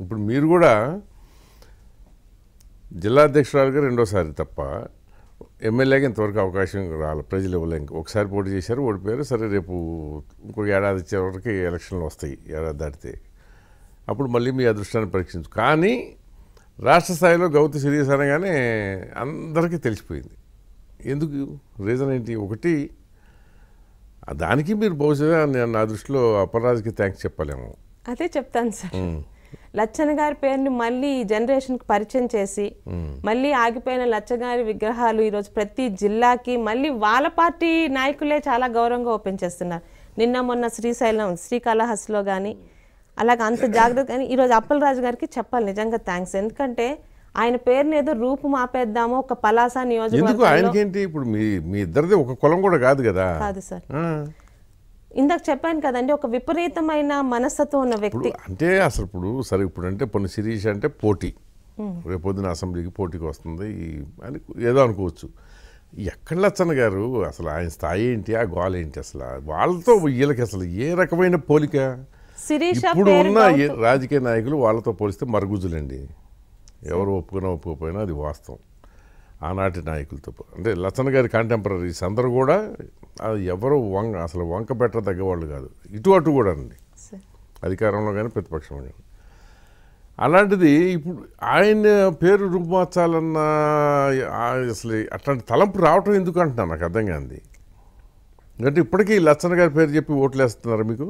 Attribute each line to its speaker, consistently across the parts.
Speaker 1: ఇప్పుడు మీరు కూడా జిల్లా అధ్యక్షురాలుగా రెండోసారి తప్ప ఎమ్మెల్యేగా ఇంతవరకు అవకాశం రాలి ప్రజలు ఇవ్వలేం. ఒకసారి పోటీ చేశారు ఓడిపోయారు. సరే రేపు ఇంకొక ఏడాది ఇచ్చే వరకు ఎలక్షన్లు వస్తాయి ఏడాది దాటితే. అప్పుడు మళ్ళీ మీ అదృష్టాన్ని పరీక్షించు. కానీ రాష్ట్ర స్థాయిలో గౌతు సిరీస్ అనగానే అందరికీ తెలిసిపోయింది. ఎందుకు? రీజన్ ఏంటి? ఒకటి దానికి మీరు బహుశా నేను నా దృష్టిలో అపరాధికి థ్యాంక్స్ చెప్పలేము.
Speaker 2: అదే చెప్తాను సార్. లచ్చన గారి పేరుని మళ్ళీ ఈ జనరేషన్కి పరిచయం చేసి మళ్ళీ ఆగిపోయిన లచ్చ గారి విగ్రహాలు ఈరోజు ప్రతి జిల్లాకి మళ్ళీ వాళ్ళ పార్టీ నాయకులే చాలా గౌరవంగా ఓపెన్ చేస్తున్నారు. నిన్న మొన్న శ్రీశైలం శ్రీకాళహస్తిలో కానీ అలాగ అంత జాగ్రత్త కానీ ఈరోజు అప్పలరాజు గారికి చెప్పాలి. నిజంగా థ్యాంక్స్ ఎందుకంటే ఆయన పేరుని ఏదో రూపు మాపేద్దామో ఒక పలాస
Speaker 1: ఎందుకు?
Speaker 2: నియోజకవర్గంలో
Speaker 1: ఆయనకేంటి? ఇప్పుడు మీ మీ ఇద్దరిది ఒక కులం కూడా కాదు కదా.
Speaker 2: కాదు సార్. ఇందాక చెప్పాను కదండి ఒక విపరీతమైన మనస్తత్వం ఉన్న వ్యక్తి.
Speaker 1: అంటే అసలు ఇప్పుడు సరే ఇప్పుడు అంటే పొన్ని శిరీష్ అంటే పోటీ. రేపు పొద్దున అసెంబ్లీకి పోటీకి వస్తుంది. అని ఏదో అనుకోవచ్చు. ఎక్కడ లచ్చన్న గారు అసలు ఆయన స్థాయి ఏంటి ఆ గోల్ ఏంటి అసలు? వాళ్ళతో వీళ్ళకి అసలు ఏ రకమైన పోలిక? ఇప్పుడు ఉన్న రాజకీయ నాయకులు వాళ్ళతో పోలిస్తే మరుగుజులండి. ఎవరు ఒప్పుకున్నా ఒప్పుకోపోయినా అది వాస్తవం. ఆనాటి నాయకులతో అంటే లచ్చన్న గారి కాంటెంపరీస్ అందరూ కూడా ఎవరు వంక అసలు వంక పెట్టదగ్గ వాళ్ళు కాదు. ఇటు అటు కూడా అండి. అధికారంలో కానీ ప్రతిపక్షంలో కానీ అలాంటిది ఇప్పుడు ఆయన పేరు రూపుమార్చాలన్న అసలు అట్లాంటి తలంపు రావటం ఎందుకు అంటున్నాను నాకు అర్థం కాంది. అంటే ఇప్పటికీ లచ్చన్న గారి పేరు చెప్పి ఓట్లు వేస్తున్నారు మీకు?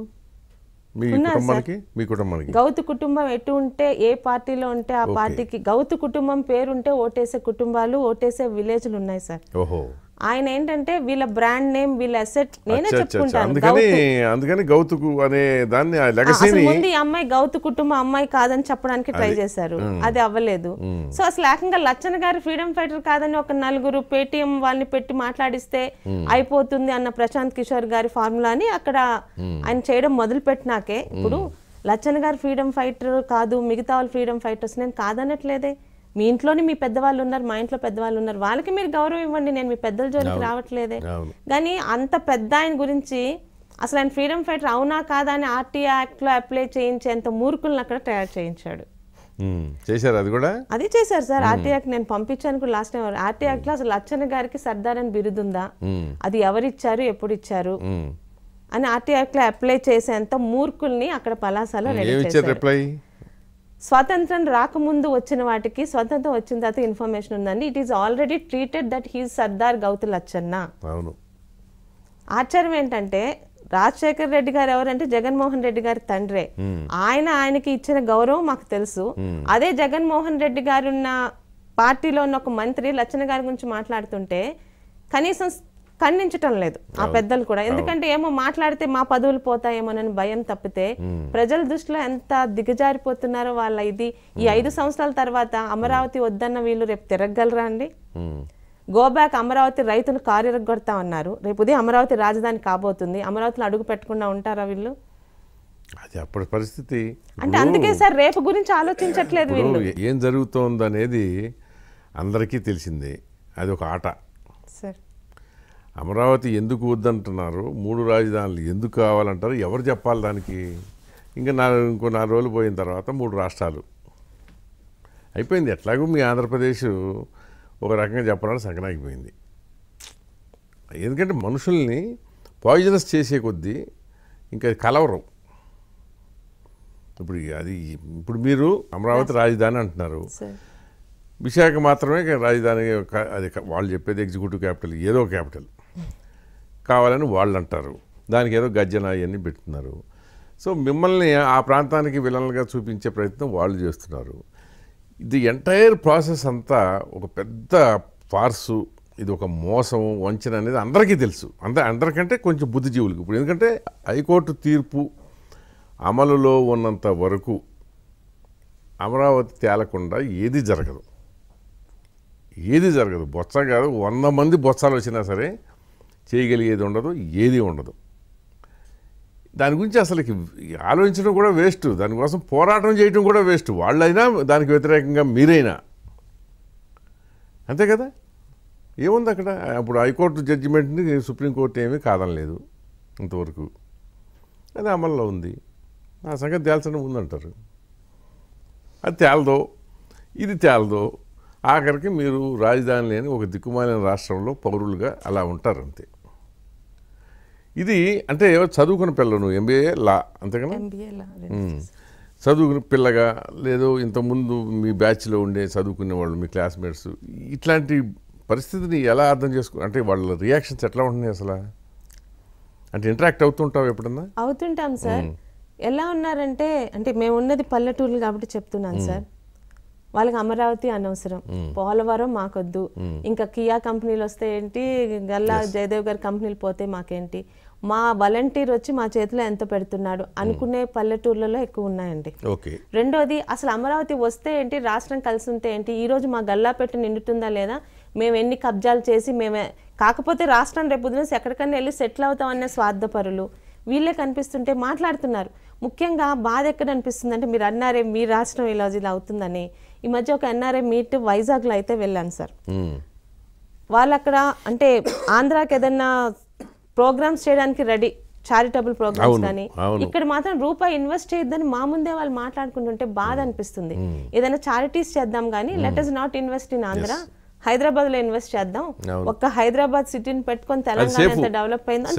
Speaker 1: మీ. కుటుంబానికి? మీ కుటుంబానికి.
Speaker 2: గౌతు కుటుంబం ఎటు ఉంటే ఏ పార్టీలో ఉంటే ఆ పార్టీకి గౌతు కుటుంబం పేరు ఉంటే ఓటేసే కుటుంబాలు ఓటేసే విలేజ్లు ఉన్నాయి సార్.
Speaker 1: ఓహో.
Speaker 2: ఆయన ఏంటంటే వీళ్ళ బ్రాండ్ నేమ్ వీళ్ళ అసెట్ నేనే. చెప్పుకుంటాను
Speaker 1: అందుకని. అందుకని గౌతుకు అనే దాన్ని లెగసీని
Speaker 2: ముందు ఈ అమ్మాయి గౌతు కుటుంబం అమ్మాయి కాదని చెప్పడానికి ట్రై చేశారు. అది అవ్వలేదు. సో అసలు ఏకంగా లచ్చన గారి ఫ్రీడమ్ ఫైటర్ కాదని ఒక నలుగురు పేటిఎం వాళ్ళని పెట్టి మాట్లాడిస్తే అయిపోతుంది అన్న ప్రశాంత్ కిషోర్ గారి ఫార్ములా అని అక్కడ ఆయన చేయడం మొదలు పెట్టినాకే. ఇప్పుడు లచ్చన గారి ఫ్రీడమ్ ఫైటర్ కాదు మిగతా వాళ్ళు ఫ్రీడమ్ ఫైటర్స్ నేను కాదనట్లేదే. మీ ఇంట్లోనే మీ పెద్దవాళ్ళు ఉన్నారు మా ఇంట్లో పెద్దవాళ్ళు ఉన్నారు వాళ్ళకి మీరు గౌరవం ఇవ్వండి నేను మీ పెద్దల జోలికి రావట్లేదే. కానీ అంత పెద్ద ఆయన గురించి అసలు ఆయన ఫ్రీడమ్ ఫైటర్ అవునా కాదా అని ఆర్టీ యాక్ట్లో అప్లై చేయించేంత మూర్ఖులను అక్కడ తయారు చేయించాడు.
Speaker 1: చేశారు అది కూడా?
Speaker 2: అది చేశారు సార్. ఆర్టీ యాక్ట్ నేను పంపించాను కూడా లాస్ట్ టైం ఆర్టీ యాక్ట్లో అసలు లచ్చన్న గారికి సర్దార్ అని బిరుదుందా?
Speaker 1: ఉమ్.
Speaker 2: అది ఎవరిచ్చారు ఎప్పుడు ఇచ్చారు. అని ఆర్టీ యాక్ట్లో అప్లై చేసేంత మూర్ఖుల్ని అక్కడ పలాసలో
Speaker 1: రిప్లై
Speaker 2: స్వాతంత్రం రాకముందు వచ్చిన వాటికి స్వతంత్రం వచ్చిన తర్వాత ఇన్ఫర్మేషన్ ఉందండి. It is already treated that he's Sardar Gouthu Latchanna
Speaker 1: అవును.
Speaker 2: ఆశ్చర్యం ఏంటంటే రాజశేఖర్ రెడ్డి గారు ఎవరంటే జగన్మోహన్ రెడ్డి గారి తండ్రే. ఆయన ఆయనకి ఇచ్చిన గౌరవం మాకు తెలుసు. అదే జగన్మోహన్ రెడ్డి గారు ఉన్న పార్టీలో ఉన్న ఒక మంత్రి లచ్చన గారి గురించి మాట్లాడుతుంటే కనీసం ఖండించటం లేదు. ఆ పెద్దలు కూడా. ఎందుకంటే ఏమో మాట్లాడితే మా పదవులు పోతాయేమోనని భయం తప్పితే ప్రజల దృష్టిలో ఎంత దిగజారిపోతున్నారో వాళ్ళ ఇది. ఈ ఐదు సంవత్సరాల తర్వాత అమరావతి వద్దన్న వీళ్ళు రేపు తిరగగలరా అండి. గోబ్యాక్ అమరావతి రైతులు కారు అన్నారు. రేపు ఉదయం అమరావతి రాజధాని కాబోతుంది. అమరావతిలో అడుగు పెట్టకుండా ఉంటారా వీళ్ళు?
Speaker 1: అది అప్పటి పరిస్థితి.
Speaker 2: అంటే అందుకే సార్ రేపు గురించి ఆలోచించట్లేదు
Speaker 1: ఏం జరుగుతోంది అనేది అందరికీ తెలిసిందే. అది ఒక ఆట. అమరావతి ఎందుకు వద్దంటున్నారు? మూడు రాజధానులు ఎందుకు కావాలంటారు? ఎవరు చెప్పాలి దానికి? ఇంకా నా ఇంకో నాలుగు రోజులు పోయిన తర్వాత మూడు రాష్ట్రాలు. అయిపోయింది. ఎట్లాగో మీ ఆంధ్రప్రదేశ్ ఒక రకంగా చెప్పాలంటే సంకనాగిపోయింది. ఎందుకంటే మనుషుల్ని పాయిజనస్ చేసే కొద్దీ ఇంకా కలవరం. ఇప్పుడు అది ఇప్పుడు మీరు అమరావతి రాజధాని అంటున్నారు. విశాఖ మాత్రమే రాజధాని అది వాళ్ళు చెప్పేది ఎగ్జిక్యూటివ్ క్యాపిటల్ ఏదో క్యాపిటల్. కావాలని వాళ్ళు అంటారు దానికి ఏదో గజ్జన అవన్నీ పెడుతున్నారు సో మిమ్మల్ని ఆ ప్రాంతానికి విలన్లుగా చూపించే ప్రయత్నం వాళ్ళు చేస్తున్నారు. ఇది ఎంటైర్ ప్రాసెస్ అంతా ఒక పెద్ద ఫార్సు ఇది ఒక మోసం వంచన అనేది అందరికీ తెలుసు. అంత అందరికంటే కొంచెం బుద్ధిజీవులకు. ఇప్పుడు ఎందుకంటే హైకోర్టు తీర్పు అమలులో ఉన్నంత వరకు అమరావతి తేలకుండా ఏది జరగదు. ఏది జరగదు. బొత్స కాదు వంద మంది బొత్సాలు వచ్చినా సరే చేయగలిగేది ఉండదు ఏది ఉండదు. దాని గురించి అసలుకి ఆలోచించడం కూడా వేస్ట్. దానికోసం పోరాటం చేయడం కూడా వేస్ట్. వాళ్ళైనా దానికి వ్యతిరేకంగా మీరైనా. అంతే కదా? ఏముంది అక్కడ? అప్పుడు హైకోర్టు జడ్జిమెంట్ని సుప్రీంకోర్టు ఏమీ కాదనలేదు ఇంతవరకు. అది అమల్లో ఉంది. ఆ సంగతి తేల్చడం ఉందంటారు అది తేలదో? ఇది తేలదో? ఆఖరికి మీరు రాజధాని లేని ఒక దిక్కుమాలిన రాష్ట్రంలో పౌరులుగా అలా ఉంటారు అంతే ఇది అంటే చదువుకున్న పిల్లలు నువ్వు? ఎంబీఏ లా అంతేకనా చదువుకున్న పిల్లగా లేదో ఇంతకుముందు మీ బ్యాచ్లో ఉండే చదువుకునే వాళ్ళు మీ క్లాస్మేట్స్ ఇట్లాంటి పరిస్థితిని ఎలా అర్థం చేసుకో అంటే వాళ్ళ రియాక్షన్స్ ఎట్లా ఉంటున్నాయి అసలు? అంటే ఇంటరాక్ట్ అవుతుంటావు ఎప్పుడన్నా?
Speaker 2: అవుతుంటాం సార్. ఎలా ఉన్నారంటే అంటే మేము ఉన్నది పల్లెటూర్లు కాబట్టి చెప్తున్నాను సార్. వాళ్ళకి అమరావతి అనవసరం. పోలవరం మాకొద్దు. ఇంకా కియా కంపెనీలు వస్తే ఏంటి? గల్లా జయదేవ్ గారి కంపెనీలు పోతే మాకేంటి? మా వాలంటీర్ వచ్చి మా చేతిలో ఎంత పెడుతున్నాడు అనుకునే పల్లెటూర్లలో ఎక్కువ ఉన్నాయండి. రెండోది అసలు అమరావతి వస్తే ఏంటి రాష్ట్రం కలిసి ఉంటే ఏంటి ఈ రోజు మా గల్లా పెట్టి నిండుతుందా లేదా మేము ఎన్ని కబ్జాలు చేసి మేమే కాకపోతే రాష్ట్రం రేపు ఉదయం ఎక్కడికన్నా వెళ్ళి సెటిల్ అవుతామనే స్వార్థపరులు వీళ్ళే కనిపిస్తుంటే మాట్లాడుతున్నారు. ముఖ్యంగా బాధ ఎక్కడ అనిపిస్తుంది అంటే మీరు అన్నారే మీ రాష్ట్రం ఇలా ఇలా అవుతుందని. ఈ మధ్య ఒక ఎన్ఆర్ఐ మీట్ వైజాగ్లో అయితే వెళ్ళాను సార్. వాళ్ళు అక్కడ అంటే ఆంధ్రాకి ఏదన్నా ప్రోగ్రామ్స్ చేయడానికి రెడీ చారిటబుల్ ప్రోగ్రామ్స్ కానీ. ఇక్కడ మాత్రం రూపాయి ఇన్వెస్ట్ చేయొద్దని మా ముందే వాళ్ళు మాట్లాడుకుంటుంటే బాధ అనిపిస్తుంది. ఏదైనా చారిటీస్ చేద్దాం కానీ let us not invest in Andhra హైదరాబాద్లో ఇన్వెస్ట్ చేద్దాం. ఒక్క హైదరాబాద్ సిటీని పెట్టుకొని తెలంగాణ. ఎంత డెవలప్ అయిందో.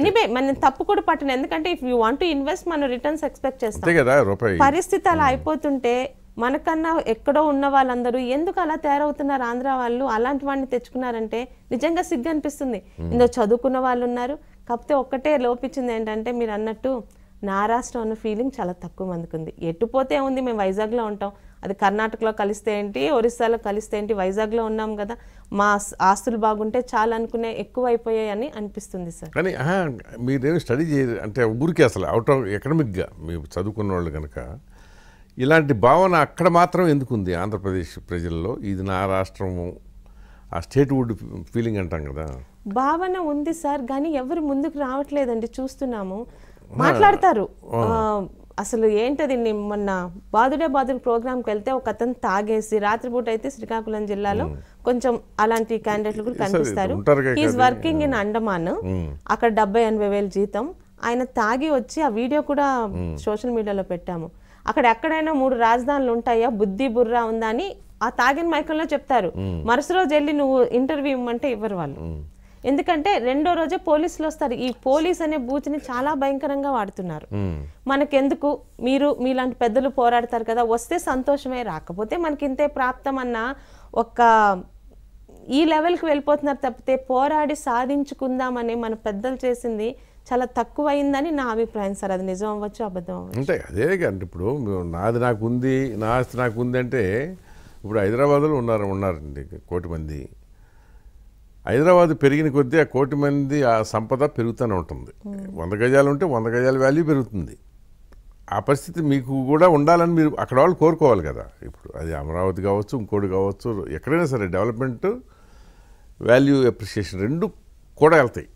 Speaker 2: ఎనీవే మనం తప్పు కూడా పట్టను. ఎందుకంటే if you want to invest మనం రిటర్న్స్ ఎక్స్పెక్ట్ చేస్తాం. పరిస్థితి అలా అయిపోతుంటే మనకన్నా ఎక్కడో ఉన్న వాళ్ళందరూ ఎందుకు అలా తయారవుతున్నారు ఆంధ్ర వాళ్ళు? అలాంటి వాడిని తెచ్చుకున్నారంటే నిజంగా సిగ్గు అనిపిస్తుంది. ఇందులో చదువుకున్న వాళ్ళు ఉన్నారు. కాకపోతే ఒక్కటే లోపించింది ఏంటంటే మీరు అన్నట్టు నా రాష్ట్రం అన్న ఫీలింగ్ చాలా తక్కువ మందికి ఉంది. ఎటు పోతే ఉంది మేము వైజాగ్లో ఉంటాం. అది కర్ణాటకలో కలిస్తే ఏంటి ఒరిస్సాలో కలిస్తే ఏంటి వైజాగ్లో ఉన్నాం కదా. మా ఆస్- ఆస్తులు బాగుంటే చాలా అనుకునే ఎక్కువ అయిపోయాయని అనిపిస్తుంది సార్.
Speaker 1: కానీ మీరేమి స్టడీ చేయరు. అంటే ఊరికే అసలు అవుట్ ఆఫ్ ఎకనమిక్గా మీరు చదువుకున్న వాళ్ళు కనుక ఇలాంటి భావన అక్కడ మాత్రం ఎందుకు ఉంది ఆంధ్రప్రదేశ్ ప్రజల్లో? ఇది నా రాష్ట్రము ఆ స్టేట్ వుడ్ ఫీలింగ్ అంటాం కదా.
Speaker 2: భావన ఉంది సార్ కానీ ఎవరు ముందుకు రావట్లేదండి చూస్తున్నాము. మాట్లాడతారు. అసలు ఏంటది మొన్న బాదుడే బాదుడు ప్రోగ్రామ్కి వెళ్తే ఒక అతను తాగేసి రాత్రిపూట అయితే శ్రీకాకుళం జిల్లాలో కొంచెం అలాంటి క్యాండిడేట్లు కూడా కనిపిస్తారు.
Speaker 1: ఇక్కడ.
Speaker 2: వర్కింగ్ ఇన్ అండమాన్ అక్కడ డెబ్బై ఎనభై వేలు జీతం. ఆయన తాగి వచ్చి ఆ వీడియో కూడా సోషల్ మీడియాలో పెట్టాము. అక్కడ ఎక్కడైనా మూడు రాజధానులు ఉంటాయా? బుద్ధి బుర్రా ఉందా అని ఆ తాగిన మైకంలో చెప్తారు. మరుసటి రోజు వెళ్ళి నువ్వు ఇంటర్వ్యూ ఇవ్వమంటే ఇవ్వరు వాళ్ళు. ఎందుకంటే రెండో రోజే పోలీసులు వస్తారు. ఈ పోలీస్ అనే బూత్ని చాలా భయంకరంగా వాడుతున్నారు. మనకెందుకు? మీరు మీలాంటి పెద్దలు పోరాడతారు కదా వస్తే సంతోషమే. రాకపోతే మనకి ఇంతే ప్రాప్తం అన్న ఒక ఈ లెవెల్కి వెళ్ళిపోతున్నారు తప్పితే పోరాడి సాధించుకుందామని మన పెద్దలు చేసింది చాలా తక్కువ అయిందని నా అభిప్రాయం సార్. అది నిజం అవ్వచ్చు అబద్ధం అవ్వచ్చు.
Speaker 1: అంటే అదే అంటే ఇప్పుడు నాది నాకు ఉంది నా ఆస్తి నాకు ఉంది అంటే ఇప్పుడు హైదరాబాద్లో ఉన్నారు ఉన్నారండి కోటి మంది. హైదరాబాద్ పెరిగిన కొద్దీ ఆ కోటి మంది ఆ సంపద పెరుగుతూనే ఉంటుంది. వంద గజాలు ఉంటే వంద గజాల వాల్యూ పెరుగుతుంది. ఆ పరిస్థితి మీకు కూడా ఉండాలని మీరు అక్కడ వాళ్ళు కోరుకోవాలి కదా. ఇప్పుడు అది అమరావతి కావచ్చు ఇంకోటి కావచ్చు ఎక్కడైనా సరే డెవలప్మెంట్ వాల్యూ అప్రిషియేషన్ రెండు కూడా వెళ్తాయి.